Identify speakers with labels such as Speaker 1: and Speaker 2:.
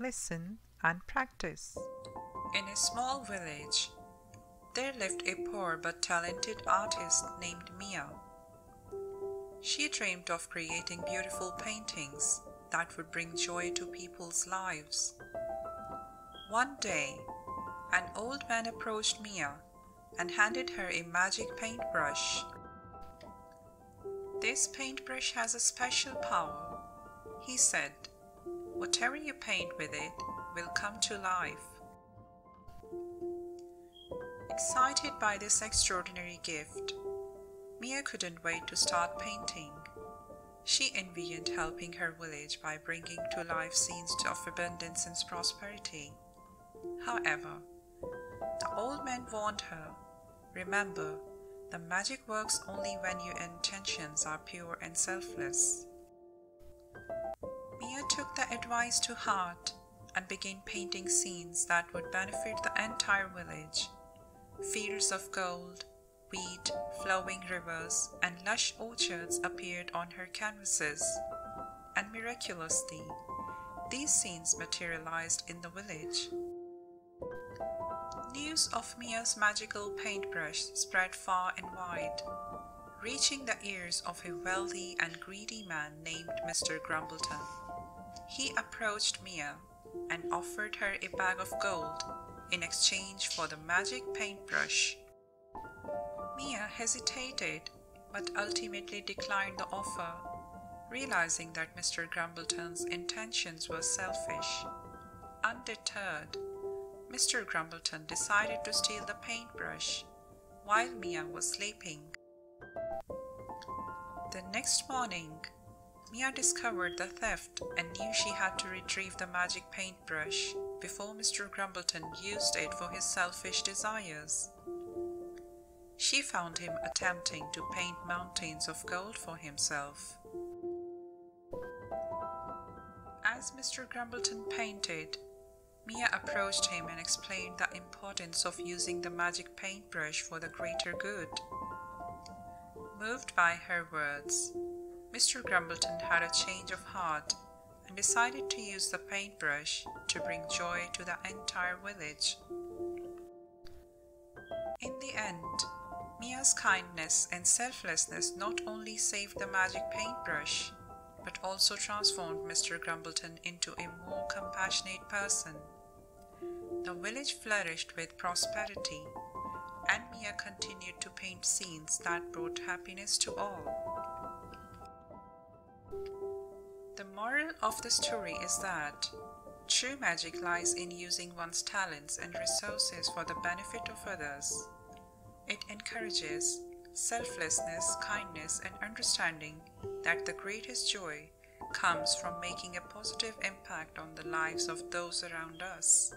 Speaker 1: listen, and practice. In a small village, there lived a poor but talented artist named Mia. She dreamed of creating beautiful paintings that would bring joy to people's lives. One day, an old man approached Mia and handed her a magic paintbrush. This paintbrush has a special power, he said. Whatever you paint with it will come to life. Excited by this extraordinary gift, Mia couldn't wait to start painting. She envisioned helping her village by bringing to life scenes of abundance and prosperity. However, the old man warned her Remember, the magic works only when your intentions are pure and selfless. Mia took the advice to heart and began painting scenes that would benefit the entire village. Fields of gold, wheat, flowing rivers, and lush orchards appeared on her canvases, and miraculously, these scenes materialized in the village. News of Mia's magical paintbrush spread far and wide, reaching the ears of a wealthy and greedy man named Mr. Grumbleton. He approached Mia and offered her a bag of gold in exchange for the magic paintbrush. Mia hesitated but ultimately declined the offer, realizing that Mr. Grumbleton's intentions were selfish. Undeterred, Mr. Grumbleton decided to steal the paintbrush while Mia was sleeping. The next morning, Mia discovered the theft and knew she had to retrieve the magic paintbrush before Mr. Grumbleton used it for his selfish desires. She found him attempting to paint mountains of gold for himself. As Mr. Grumbleton painted, Mia approached him and explained the importance of using the magic paintbrush for the greater good. Moved by her words, Mr. Grumbleton had a change of heart and decided to use the paintbrush to bring joy to the entire village. In the end, Mia's kindness and selflessness not only saved the magic paintbrush, but also transformed Mr. Grumbleton into a more compassionate person. The village flourished with prosperity, and Mia continued to paint scenes that brought happiness to all. The moral of the story is that true magic lies in using one's talents and resources for the benefit of others. It encourages selflessness, kindness, and understanding that the greatest joy comes from making a positive impact on the lives of those around us.